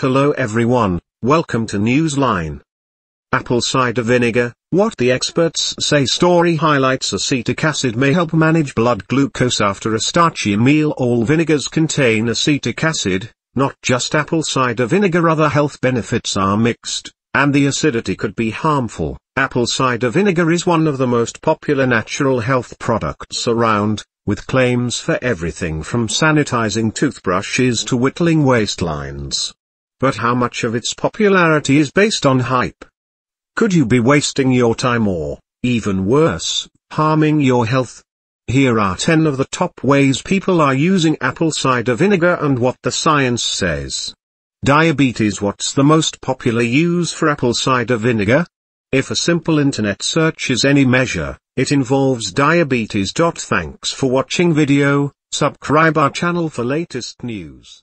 Hello everyone, welcome to Newsline. Apple cider vinegar, what the experts say story highlights acetic acid may help manage blood glucose after a starchy meal. All vinegars contain acetic acid, not just apple cider vinegar. Other health benefits are mixed, and the acidity could be harmful. Apple cider vinegar is one of the most popular natural health products around, with claims for everything from sanitizing toothbrushes to whittling waistlines. But how much of its popularity is based on hype? Could you be wasting your time or, even worse, harming your health? Here are 10 of the top ways people are using apple cider vinegar and what the science says. Diabetes What's the most popular use for apple cider vinegar? If a simple internet search is any measure, it involves diabetes. Thanks for watching video, subscribe our channel for latest news.